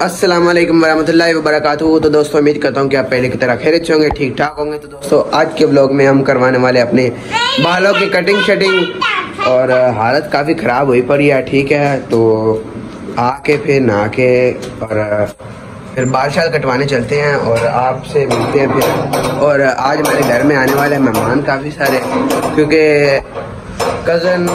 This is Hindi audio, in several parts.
वालेकुम वरहमतुल्लाहि वबरकातुहू तो दोस्तों, उम्मीद करता हूँ कि आप पहले की तरह खैरियत से होंगे ठीक ठाक होंगे। तो दोस्तों, आज के ब्लॉग में हम करवाने वाले अपने बालों की कटिंग शटिंग और हालत काफ़ी ख़राब हुई पड़ी है, ठीक है। तो आके फिर नहा के और फिर बाल शाल कटवाने चलते हैं और आपसे मिलते हैं फिर। और आज हमारे घर में आने वाले मेहमान काफ़ी सारे क्योंकि कज़न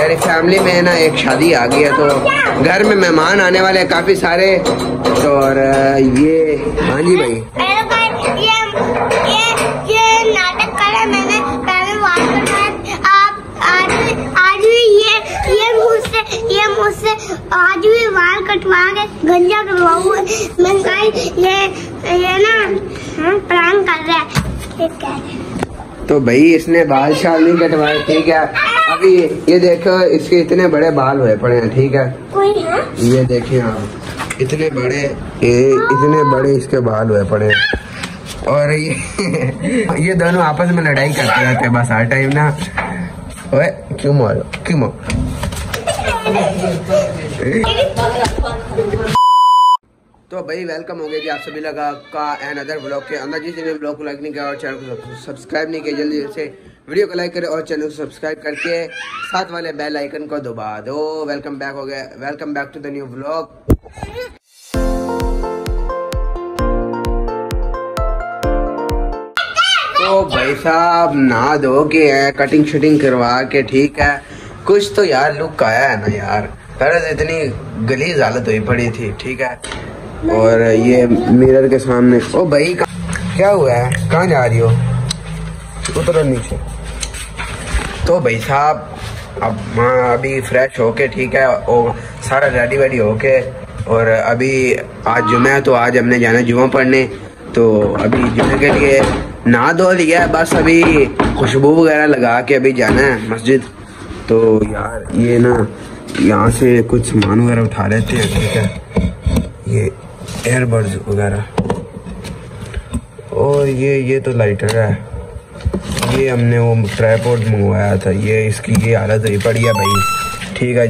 यानी फैमिली में ना एक शादी आ गई है तो घर में मेहमान आने वाले हैं काफ़ी सारे। तो और ये हाँ जी भाई आज भी बाल कटवा के गंजा करवाऊ मैं ये ये ना हाँ, प्रांग कर रहा है। ठीक है। तो भाई इसने बाल शाल नहीं कटवाए ठीक है? अभी ये देखो इसके इतने बड़े बाल हुए पड़े हैं ठीक है? कोई है? ये देखें आप इतने बड़े ये इतने बड़े इसके बाल हुए पड़े हैं। और ये ये दोनों आपस में लड़ाई करते रहते हैं बस हर टाइम ना। ओए क्यों मारो? क्यों मारो? तो भाई वेलकम हो गया जी आप सभी लगा का एन अदर ब्लॉग के अंदर। जिसने ब्लॉग को लाइक नहीं किया और चैनल को सब्सक्राइब नहीं किया, जल्दी से वीडियो को लाइक करें और चैनल को सब्सक्राइब करके साथ वाले बेल आइकन को दबा दो। वेलकम बैक हो गया। Welcome back to the new blog तो भाई साहब, नहा धो के है कटिंग शटिंग करवा के, ठीक है। कुछ तो यार, लुक आया है ना यार। पहले तो इतनी गलीज हालत हुई पड़ी थी, ठीक है। और ये मिरर के सामने ओ भाई क्या हुआ है? कहाँ जा रही हो? उतरो नीचे। तो भाई साहब, अब माँ अभी फ्रेश होके ठीक है, और सारा रेडी वेडी होके, और अभी आज जुम्मे है तो आज हमने जाना जुम्मा पढ़ने। तो अभी जुम्मे के लिए नहा धो लिया है, बस अभी खुशबू वगैरह लगा के अभी जाना है मस्जिद। तो यार, ये ना, यहाँ से कुछ सामान वगैरह उठा लेते हैं, ठीक है? ये एयरबड्स वगैरह। और ये ये तो लाइटर है। ये हमने वो ट्राईपोर्ट मंगवाया था। ये इसकी ये हालत हुई पड़ी है भाई। ठीक है,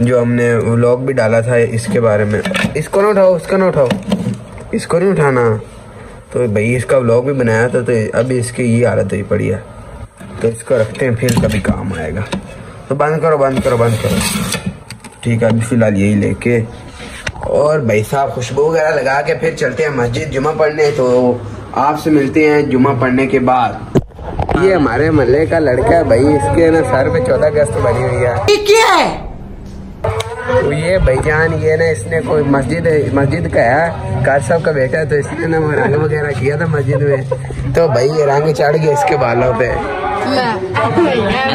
जो हमने व्लॉग भी डाला था इसके बारे में। इसको ना उठाओ, इसको ना उठाओ। इसको नहीं उठाना। तो भाई इसका व्लॉग भी बनाया था तो अभी इसकी ये हालत हुई पड़ी है तो इसको रखते हैं, फिर कभी काम आएगा। तो बंद करो बंद करो बंद करो। ठीक है, अभी फ़िलहाल यही लेके और भाई साहब खुशबू वगैरह लगा के फिर चलते हैं मस्जिद जुमा पढ़ने। तो आपसे मिलते हैं जुमा पढ़ने के बाद। ये हमारे मोहल्ले का लड़का है भाई इसके ना सर पे चौदह अगस्त बनी हुई है। क्या है? तो ये भाईजान ये ना इसने कोई मस्जिद मस्जिद का है कार साहब का बेटा है तो इसने ना रंग वगैरह किया था मस्जिद में। तो भाई ये रंग चढ़ गया इसके बालों पे।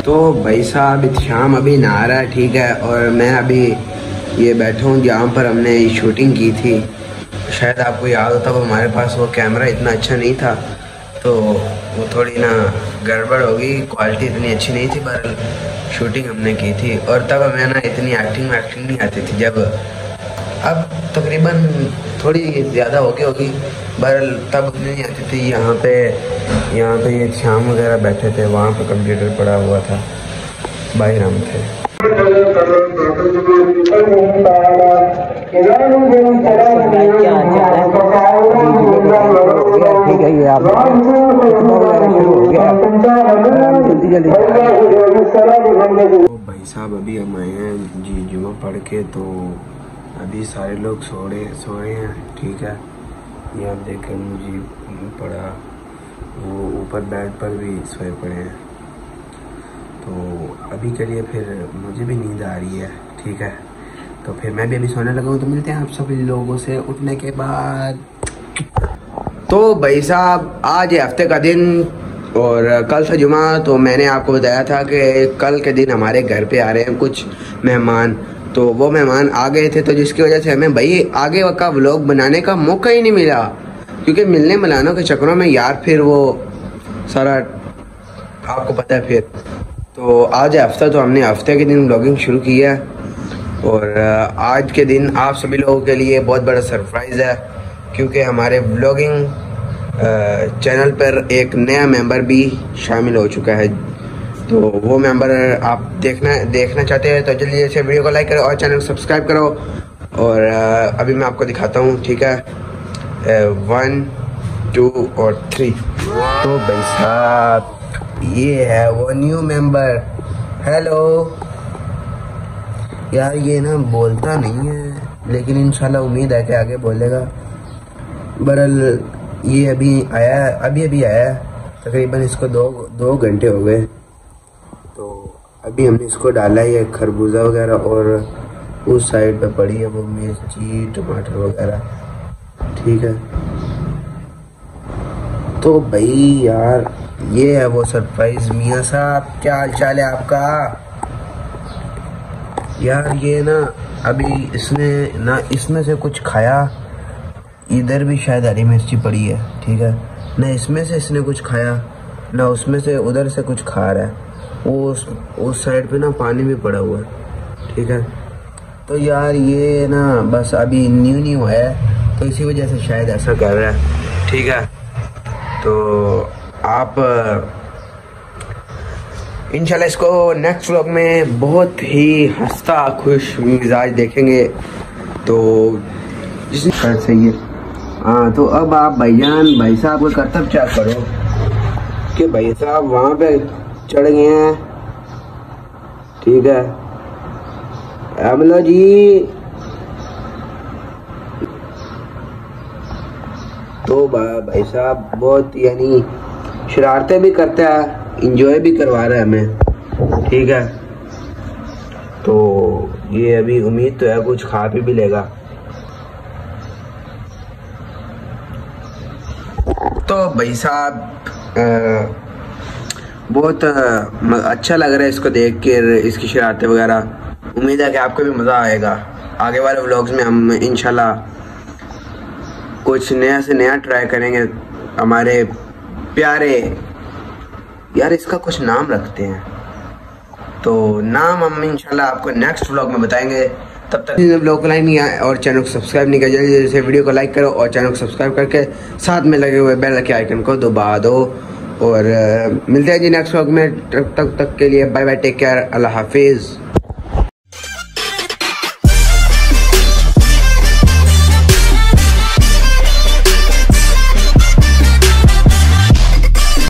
तो भाई साहब शाम अभी नहा रहा है ठीक है और मैं अभी ये बैठा हूँ जहाँ पर हमने शूटिंग की थी। शायद आपको याद होता वो हमारे पास वो कैमरा इतना अच्छा नहीं था तो वो थोड़ी ना गड़बड़ होगी क्वालिटी इतनी अच्छी नहीं थी, पर शूटिंग हमने की थी। और तब हमें ना इतनी एक्टिंग वैक्टिंग नहीं आती थी। जब, अब तकरीबन थोड़ी ज़्यादा हो गई होगी, पर तब उतनी नहीं आती थी। यहाँ पे यहाँ पे ये शाम वगैरह बैठे थे, वहाँ पे कंप्यूटर पड़ा हुआ था। बाहर हम थे। तो भाई साहब, अभी हम आए हैं जी जुमा पढ़ के तो अभी सारे लोग सो रहे सो रहे हैं, ठीक है। ये आप देखें मुझे पड़ा वो ऊपर बेड पर भी सोए पड़े हैं। तो अभी के लिए फिर मुझे भी नींद आ रही है, ठीक है। तो फिर मैं भी अभी सोने लगा हूँ तो मिलते हैं आप सभी लोगों से उठने के बाद। तो भाई साहब, आज हफ़्ते का दिन और कल था जुमा तो मैंने आपको बताया था कि कल के दिन हमारे घर पे आ रहे हैं कुछ मेहमान। तो वो मेहमान आ गए थे तो जिसकी वजह से हमें भाई आगे का व्लॉग बनाने का मौका ही नहीं मिला। क्योंकि मिलने मिलानों के चक्करों में यार फिर वो सारा आपको पता है फिर। तो आज हफ़्ता तो हमने हफ़्ते के दिन ब्लॉगिंग शुरू की है। और आज के दिन आप सभी लोगों के लिए बहुत बड़ा सरप्राइज़ है, क्योंकि हमारे ब्लॉगिंग चैनल पर एक नया मेंबर भी शामिल हो चुका है। तो वो मेंबर आप देखना देखना चाहते हैं तो जल्दी जैसे वीडियो को लाइक करो और चैनल को सब्सक्राइब करो। और अभी मैं आपको दिखाता हूँ, ठीक है? वन टू और थ्री तो भाई साहब, ये है वो न्यू मेंबर हेलो यार ये ना बोलता नहीं है, लेकिन इंशाल्लाह उम्मीद है कि आगे बोलेगा। बरल ये अभी आया है, अभी अभी आया है। तकरीबन इसको दो दो घंटे हो गए। तो अभी हमने इसको डाला है खरबूजा वगैरह, और उस साइड पे पड़ी है वो मिर्ची, टमाटर वगैरह। ठीक है। तो भाई यार, ये है वो सरप्राइज़ मियाँ साहब। क्या हाल चाल है आपका? यार ये ना, अभी इसने ना इसमें से कुछ खाया, इधर भी शायद हरी मिर्ची पड़ी है, ठीक है? ना इसमें से इसने कुछ खाया, ना उसमें से उधर से कुछ खा रहा है। वो उस उस साइड पे ना पानी भी पड़ा हुआ है, ठीक है? तो यार ये ना बस अभी न्यू न्यू है तो इसी वजह से शायद ऐसा कर रहा है, ठीक है? तो आप इंशाल्लाह इसको नेक्स्ट व्लॉग में बहुत ही हंसता, खुश मिजाज देखेंगे। तो सही है हाँ तो अब आप भाईजान, भाई साहब का कर्तव्य चेक करो? कि भाई साहब वहाँ पे चढ़ गए हैं। ठीक है। अमला जी तो भाई साहब बहुत यानी शरारतें भी करता है। इंजॉय भी करवा रहा है हमें। ठीक है? तो ये अभी उम्मीद तो है कुछ खा पी भी लेगा। तो भाई साहब बहुत अच्छा लग रहा है इसको देख के, इसकी शरारतें वगैरह। उम्मीद है कि आपको भी मज़ा आएगा। आगे वाले व्लॉग्स में हम इनशाला कुछ नया से नया ट्राई करेंगे। हमारे प्यारे यार इसका कुछ नाम रखते हैं। तो नाम हम इंशाल्लाह आपको नेक्स्ट व्लॉग में बताएँगे। तब तक ब्लॉग को लाइक नहीं आए और चैनल को सब्सक्राइब नहीं किया जल्दी जल्दी वीडियो को लाइक करो और चैनल को सब्सक्राइब करके साथ में लगे हुए बेल के आइकन को दबा दो। और मिलते हैं जी नेक्स्ट व्लॉग में तब तक, तक के लिए बाय बाय टेक केयर अल्लाह हाफिज़।